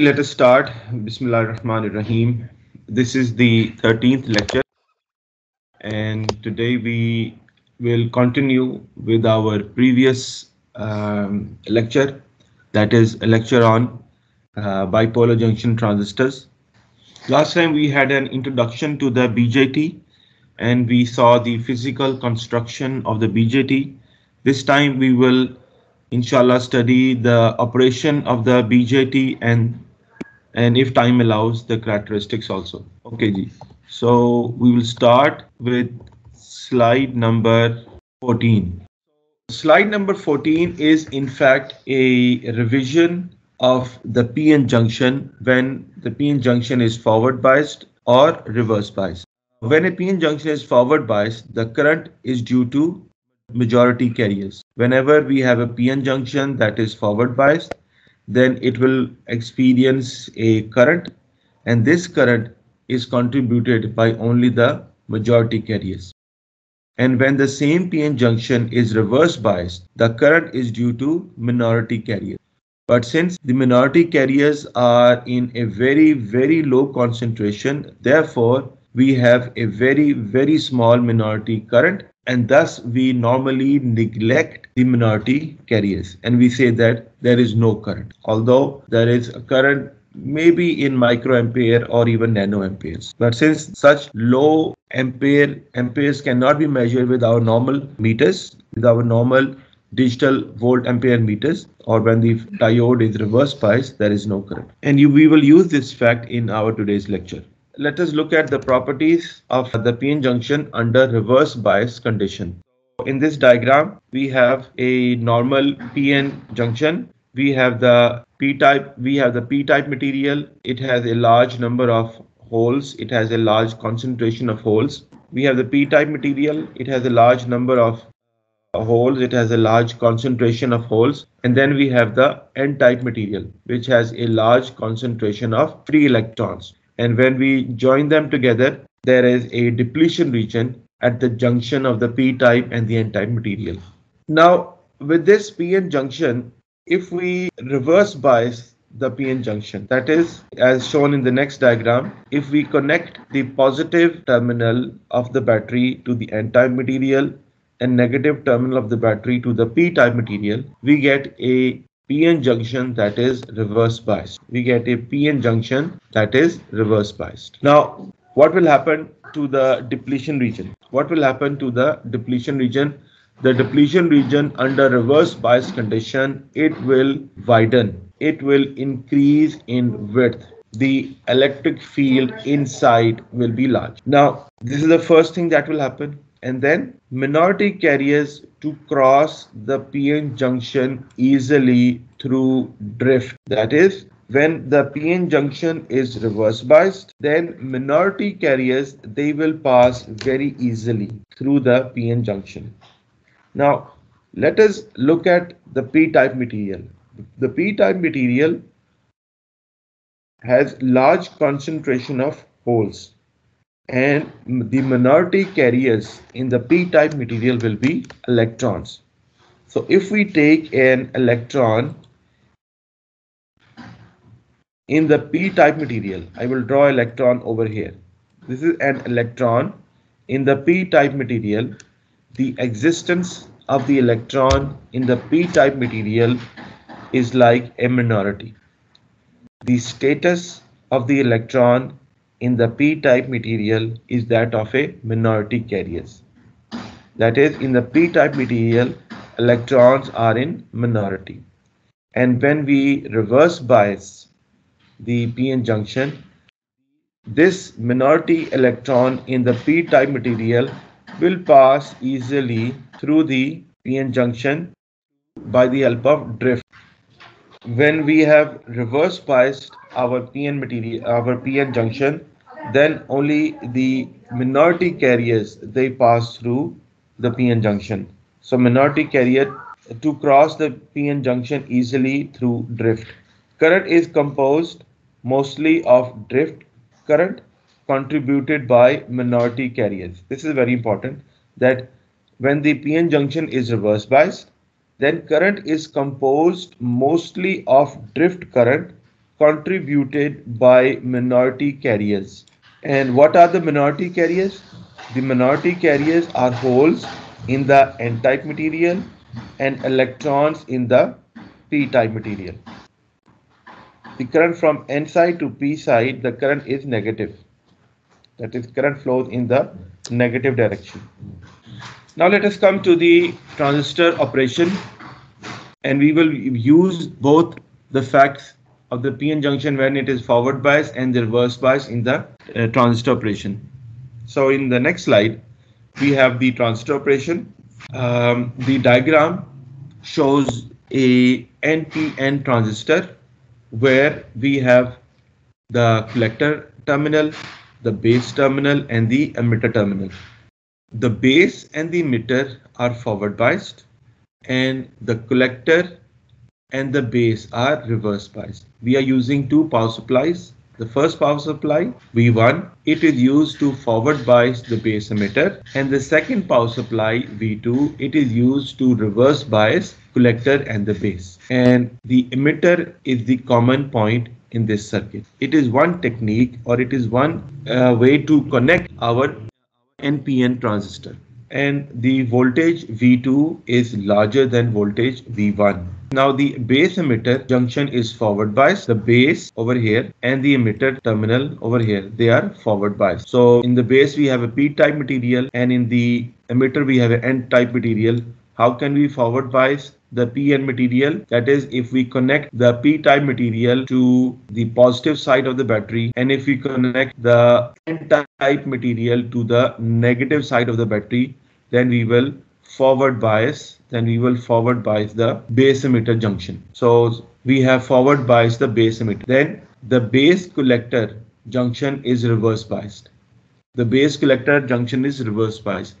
Let us start. Bismillah ar-Rahman ar-Rahim. This is the 13th lecture and today we will continue with our previous um, lecture that is a lecture on uh, bipolar junction transistors. Last time we had an introduction to the BJT and we saw the physical construction of the BJT. This time we will inshallah study the operation of the BJT and and if time allows the characteristics also. Okay, Ji. So we will start with slide number 14. Slide number 14 is in fact a revision of the PN junction when the PN junction is forward biased or reverse biased. When a PN junction is forward biased, the current is due to majority carriers. Whenever we have a PN junction that is forward biased, then it will experience a current and this current is contributed by only the majority carriers. And when the same PN junction is reverse biased, the current is due to minority carriers. But since the minority carriers are in a very, very low concentration, therefore we have a very, very small minority current and thus we normally neglect the minority carriers. And we say that there is no current. Although there is a current maybe in microampere or even nanoamperes but since such low ampere amperes cannot be measured with our normal meters with our normal digital volt ampere meters or when the diode is reverse biased there is no current. And you, we will use this fact in our today's lecture let us look at the properties of the PN junction under reverse bias condition. In this diagram, we have a normal PN junction. We have the p-type, we have the p-type material. It has a large number of holes. It has a large concentration of holes. We have the p-type material. It has a large number of holes. It has a large concentration of holes. And then we have the n-type material, which has a large concentration of free electrons. And when we join them together, there is a depletion region at the junction of the p-type and the n-type material. Now, with this p-n junction, if we reverse bias the p-n junction, that is, as shown in the next diagram, if we connect the positive terminal of the battery to the n-type material and negative terminal of the battery to the p-type material, we get a PN junction that is reverse biased. We get a PN junction that is reverse biased. Now, what will happen to the depletion region? What will happen to the depletion region? The depletion region under reverse bias condition, it will widen. It will increase in width. The electric field inside will be large. Now, this is the first thing that will happen and then minority carriers to cross the PN junction easily through drift. That is, when the PN junction is reverse biased, then minority carriers, they will pass very easily through the PN junction. Now, let us look at the p-type material. The p-type material has large concentration of holes and the minority carriers in the p-type material will be electrons. So if we take an electron in the p-type material, I will draw electron over here. This is an electron in the p-type material. The existence of the electron in the p-type material is like a minority. The status of the electron in the p-type material is that of a minority carriers. That is, in the p-type material, electrons are in minority. And when we reverse bias the PN junction, this minority electron in the p-type material will pass easily through the PN junction by the help of drift. When we have reverse biased our PN material, our PN junction, then only the minority carriers they pass through the PN junction. So minority carrier to cross the PN junction easily through drift. Current is composed mostly of drift current contributed by minority carriers. This is very important that when the PN junction is reverse biased, then current is composed mostly of drift current contributed by minority carriers. And what are the minority carriers? The minority carriers are holes in the n-type material and electrons in the p-type material. The current from n side to p side, the current is negative. That is current flows in the negative direction. Now let us come to the transistor operation and we will use both the facts of the PN junction when it is forward bias and the reverse bias in the uh, transistor operation. So in the next slide, we have the transistor operation. Um, the diagram shows a NPN transistor where we have the collector terminal, the base terminal and the emitter terminal. The base and the emitter are forward biased and the collector and the base are reverse biased. We are using two power supplies. The first power supply, V1, it is used to forward bias the base emitter and the second power supply, V2, it is used to reverse bias collector and the base. And the emitter is the common point in this circuit. It is one technique or it is one uh, way to connect our NPN transistor and the voltage V2 is larger than voltage V1. Now the base emitter junction is forward biased, the base over here and the emitter terminal over here, they are forward biased. So in the base we have a p-type material and in the emitter we have an n-type material. How can we forward bias the PN material. That is, if we connect the P-type material to the positive side of the battery, and if we connect the N-type material to the negative side of the battery, then we will forward bias, then we will forward bias the base emitter junction. So we have forward bias the base emitter. Then the base collector junction is reverse biased. The base collector junction is reverse biased.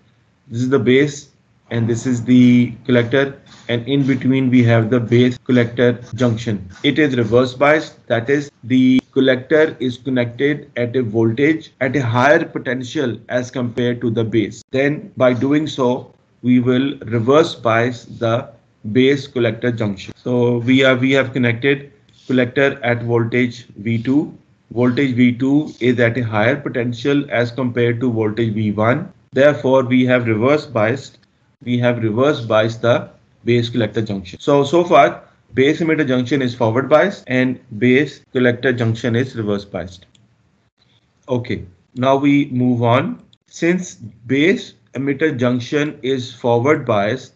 This is the base and this is the collector and in between we have the base collector junction. It is reverse biased that is the collector is connected at a voltage at a higher potential as compared to the base. Then by doing so we will reverse bias the base collector junction. So we are we have connected collector at voltage V2. Voltage V2 is at a higher potential as compared to voltage V1. Therefore, we have reverse biased we have reverse biased the base collector junction. So, so far base emitter junction is forward biased and base collector junction is reverse biased. Okay, now we move on. Since base emitter junction is forward biased,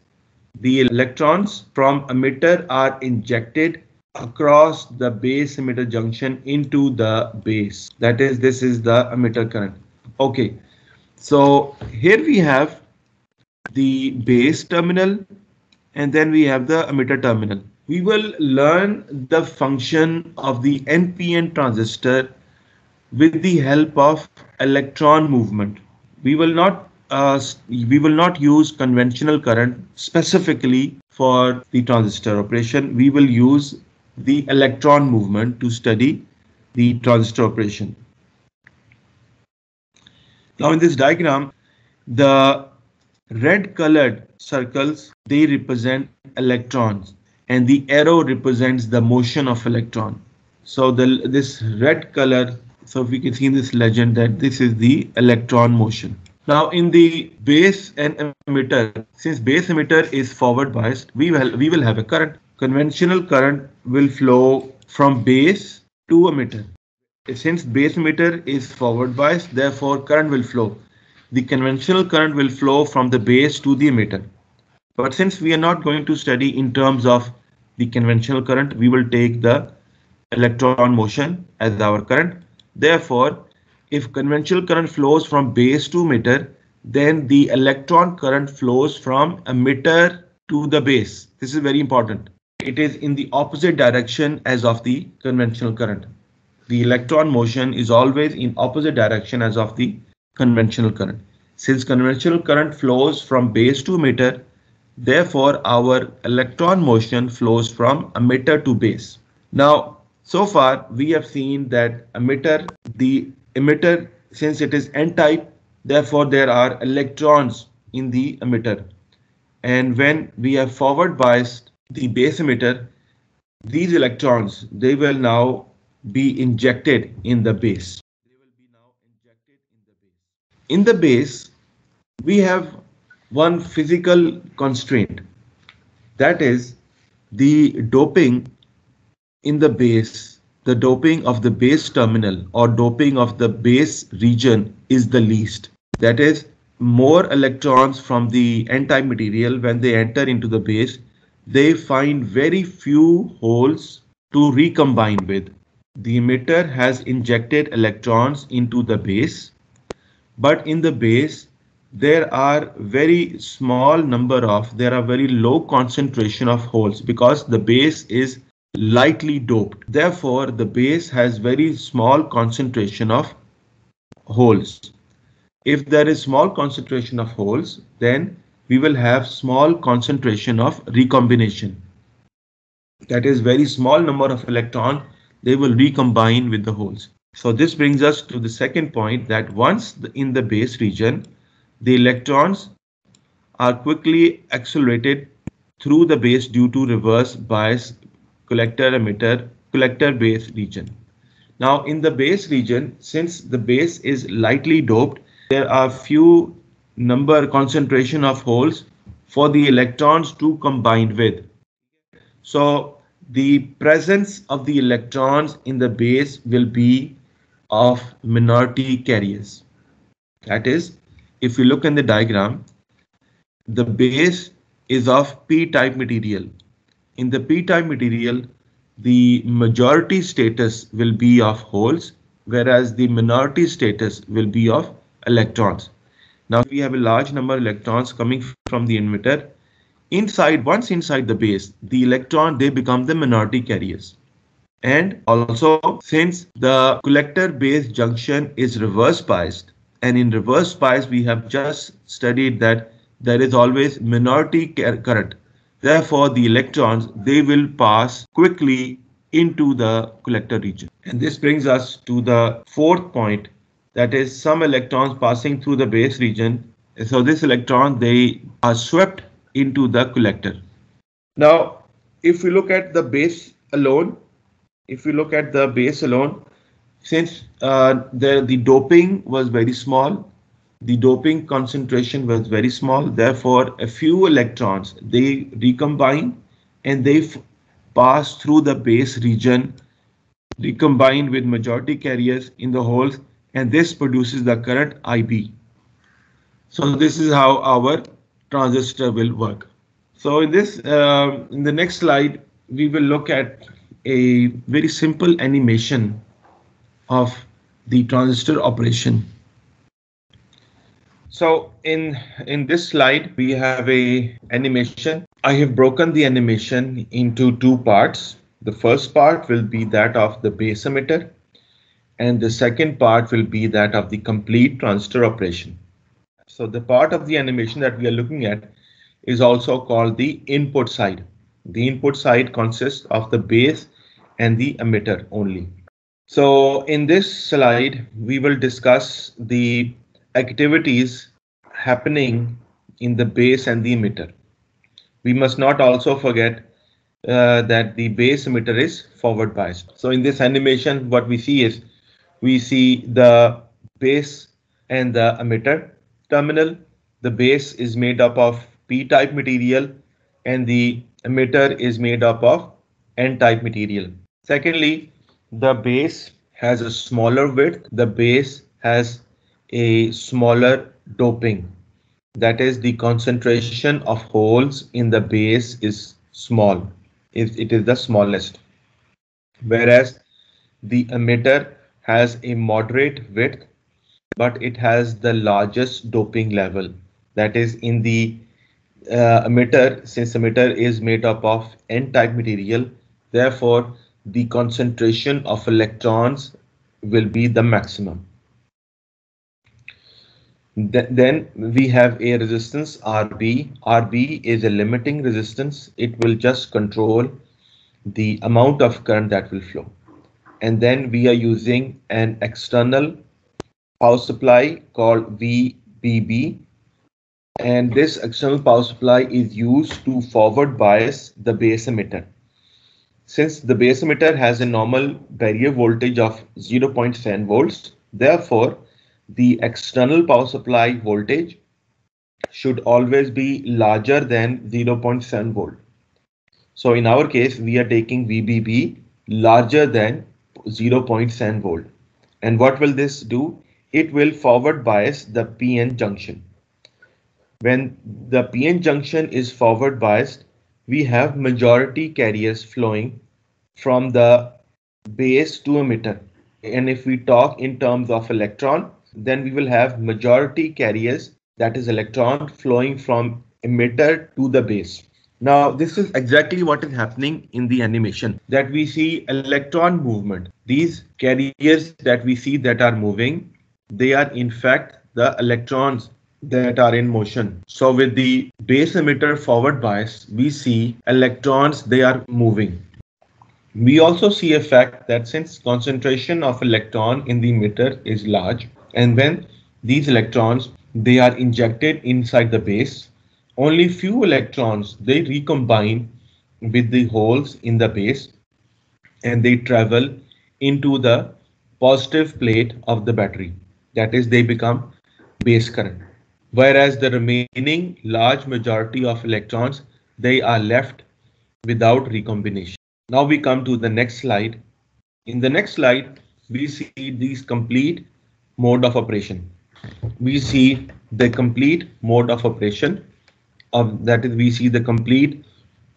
the electrons from emitter are injected across the base emitter junction into the base. That is, this is the emitter current. Okay, so here we have the base terminal and then we have the emitter terminal. We will learn the function of the NPN transistor with the help of electron movement. We will not uh, we will not use conventional current specifically for the transistor operation. We will use the electron movement to study the transistor operation. Now in this diagram, the Red colored circles, they represent electrons and the arrow represents the motion of electron. So the this red color, so we can see in this legend that this is the electron motion. Now in the base and emitter, since base emitter is forward biased, we will we will have a current. Conventional current will flow from base to emitter. Since base emitter is forward biased, therefore current will flow the conventional current will flow from the base to the emitter. But since we are not going to study in terms of the conventional current, we will take the electron motion as our current. Therefore, if conventional current flows from base to emitter, then the electron current flows from emitter to the base. This is very important. It is in the opposite direction as of the conventional current. The electron motion is always in opposite direction as of the conventional current. Since conventional current flows from base to emitter, therefore our electron motion flows from emitter to base. Now, so far we have seen that emitter, the emitter, since it is n-type, therefore there are electrons in the emitter. And when we have forward biased the base emitter, these electrons, they will now be injected in the base. In the base, we have one physical constraint. That is the doping in the base, the doping of the base terminal or doping of the base region is the least. That is more electrons from the n-type material when they enter into the base, they find very few holes to recombine with. The emitter has injected electrons into the base, but in the base, there are very small number of, there are very low concentration of holes because the base is lightly doped. Therefore, the base has very small concentration of holes. If there is small concentration of holes, then we will have small concentration of recombination that is very small number of electron they will recombine with the holes so this brings us to the second point that once in the base region the electrons are quickly accelerated through the base due to reverse bias collector emitter collector base region now in the base region since the base is lightly doped there are few number concentration of holes for the electrons to combine with so the presence of the electrons in the base will be of minority carriers. That is, if you look in the diagram, the base is of p-type material. In the p-type material, the majority status will be of holes, whereas the minority status will be of electrons. Now we have a large number of electrons coming from the emitter. Inside once inside the base the electron they become the minority carriers. And also since the collector base junction is reverse biased and in reverse bias we have just studied that there is always minority current therefore the electrons they will pass quickly into the collector region and this brings us to the fourth point that is some electrons passing through the base region so this electron they are swept into the collector. Now, if we look at the base alone, if we look at the base alone, since uh, the, the doping was very small, the doping concentration was very small, therefore a few electrons, they recombine and they pass through the base region, recombine with majority carriers in the holes, and this produces the current IB. So this is how our transistor will work. So in this, uh, in the next slide, we will look at a very simple animation of the transistor operation. So in in this slide, we have a animation. I have broken the animation into two parts. The first part will be that of the base emitter, and the second part will be that of the complete transistor operation. So the part of the animation that we are looking at is also called the input side. The input side consists of the base and the emitter only. So in this slide, we will discuss the activities happening in the base and the emitter. We must not also forget uh, that the base emitter is forward biased. So in this animation, what we see is we see the base and the emitter terminal. The base is made up of p-type material and the emitter is made up of n-type material. Secondly, the base has a smaller width. The base has a smaller doping. That is the concentration of holes in the base is small. It is the smallest. Whereas the emitter has a moderate width but it has the largest doping level. That is in the uh, emitter, since the emitter is made up of n-type material, therefore the concentration of electrons will be the maximum. Th then we have a resistance RB. RB is a limiting resistance. It will just control the amount of current that will flow. And then we are using an external power supply called VBB and this external power supply is used to forward bias the base emitter. since the base emitter has a normal barrier voltage of 0.7 volts, therefore the external power supply voltage should always be larger than 0.7 volt. So in our case, we are taking VBB larger than 0.7 volt. And what will this do? It will forward bias the PN junction. When the PN junction is forward biased, we have majority carriers flowing from the base to emitter. And if we talk in terms of electron, then we will have majority carriers, that is electron flowing from emitter to the base. Now, this is exactly what is happening in the animation that we see electron movement. These carriers that we see that are moving, they are in fact the electrons that are in motion. So with the base emitter forward bias, we see electrons, they are moving. We also see a fact that since concentration of electron in the emitter is large, and when these electrons, they are injected inside the base, only few electrons, they recombine with the holes in the base and they travel into the positive plate of the battery. That is, they become base current whereas the remaining large majority of electrons, they are left without recombination. Now we come to the next slide. In the next slide, we see these complete mode of operation. We see the complete mode of operation of that is we see the complete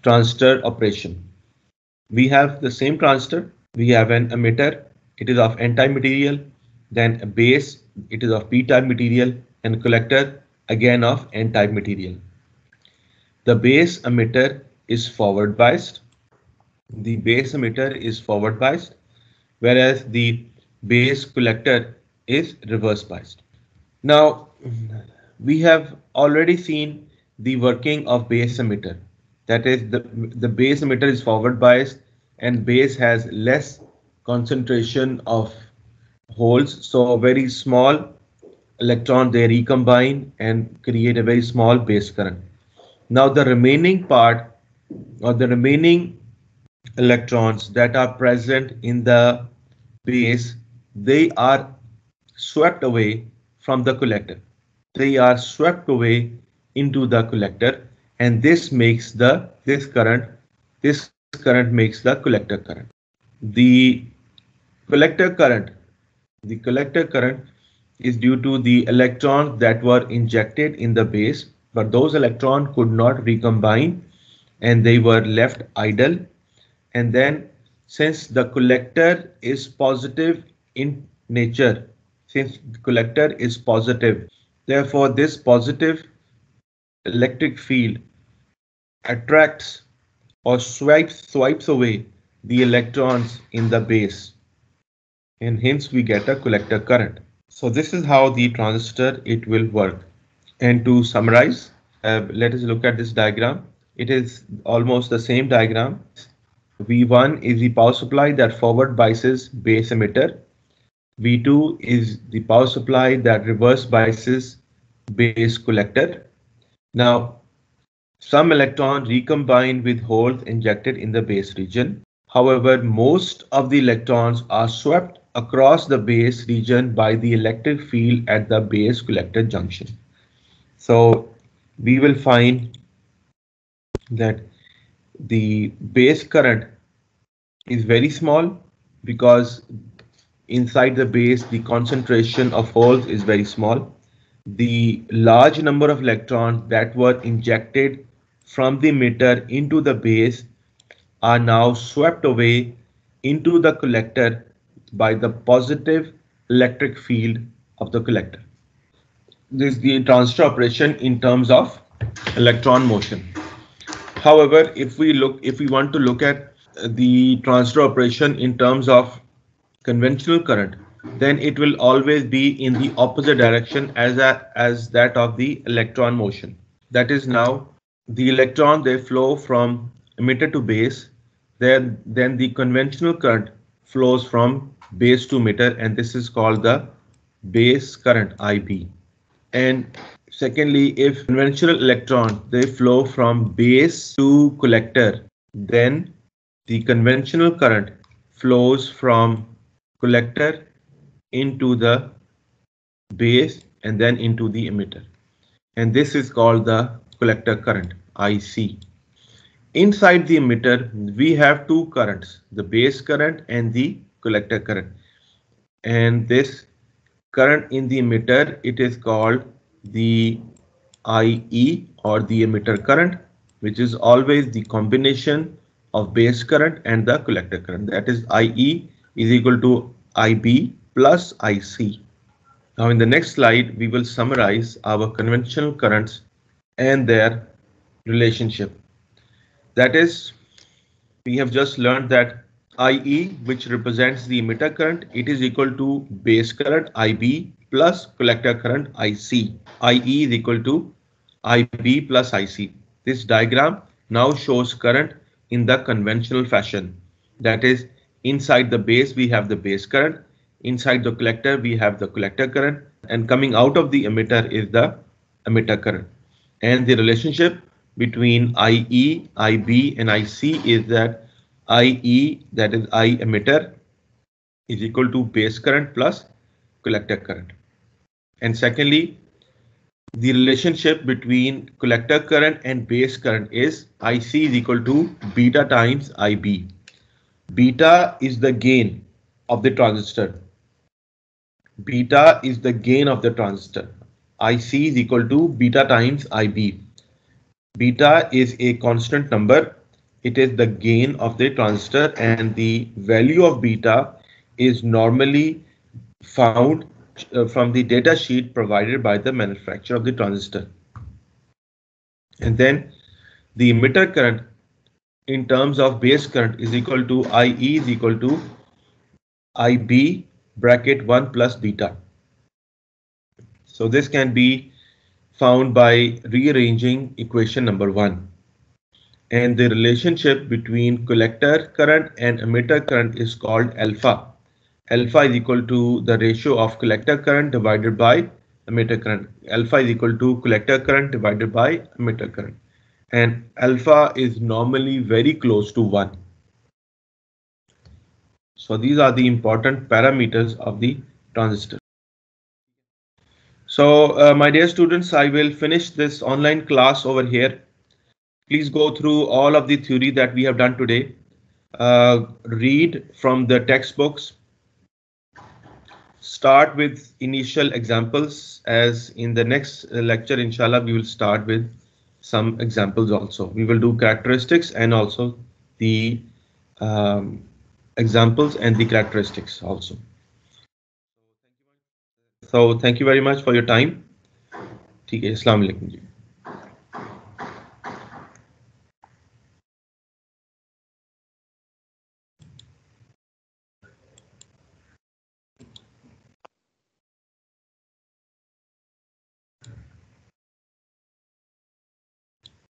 transistor operation. We have the same transistor. We have an emitter. It is of n-type material. Then a base. It is of p-type material and collector again of n-type material. The base emitter is forward biased. The base emitter is forward biased, whereas the base collector is reverse biased. Now, we have already seen the working of base emitter. That is, the, the base emitter is forward biased and base has less concentration of holes. So a very small electron they recombine and create a very small base current. Now the remaining part or the remaining electrons that are present in the base, they are swept away from the collector. They are swept away into the collector and this makes the this current this current makes the collector current. The collector current the collector current is due to the electrons that were injected in the base, but those electrons could not recombine and they were left idle. And then since the collector is positive in nature, since the collector is positive, therefore this positive electric field attracts or swipes, swipes away the electrons in the base and hence we get a collector current. So this is how the transistor it will work. And to summarize, uh, let us look at this diagram. It is almost the same diagram. V1 is the power supply that forward biases base emitter. V2 is the power supply that reverse biases base collector. Now, some electron recombine with holes injected in the base region. However, most of the electrons are swept across the base region by the electric field at the base collector junction. So we will find that the base current is very small because inside the base the concentration of holes is very small. The large number of electrons that were injected from the emitter into the base are now swept away into the collector by the positive electric field of the collector. This is the transistor operation in terms of electron motion. However, if we look, if we want to look at the transistor operation in terms of conventional current, then it will always be in the opposite direction as a, as that of the electron motion. That is now the electron they flow from emitter to base, then then the conventional current flows from base to emitter and this is called the base current IB. And secondly, if conventional electron, they flow from base to collector, then the conventional current flows from collector into the base and then into the emitter. And this is called the collector current, IC. Inside the emitter, we have two currents, the base current and the collector current. And this current in the emitter, it is called the IE or the emitter current, which is always the combination of base current and the collector current. That is IE is equal to IB plus IC. Now in the next slide, we will summarize our conventional currents and their relationship. That is, we have just learned that IE, which represents the emitter current, it is equal to base current IB plus collector current IC. IE is equal to IB plus IC. This diagram now shows current in the conventional fashion. That is, inside the base, we have the base current. Inside the collector, we have the collector current. And coming out of the emitter is the emitter current. And the relationship between IE, IB, and IC is that IE, that is I emitter, is equal to base current plus collector current. And secondly, the relationship between collector current and base current is IC is equal to beta times IB. Beta is the gain of the transistor. Beta is the gain of the transistor. IC is equal to beta times IB. Beta is a constant number. It is the gain of the transistor and the value of beta is normally found uh, from the data sheet provided by the manufacturer of the transistor. And then the emitter current in terms of base current is equal to IE is equal to IB bracket 1 plus beta. So this can be found by rearranging equation number 1. And the relationship between collector current and emitter current is called alpha alpha is equal to the ratio of collector current divided by emitter current. Alpha is equal to collector current divided by emitter current. And alpha is normally very close to 1. So these are the important parameters of the transistor. So uh, my dear students, I will finish this online class over here. Please go through all of the theory that we have done today. Uh, read from the textbooks start with initial examples as in the next lecture inshallah we will start with some examples also we will do characteristics and also the um, examples and the characteristics also so thank you very much for your time ठीक है अस्सलाम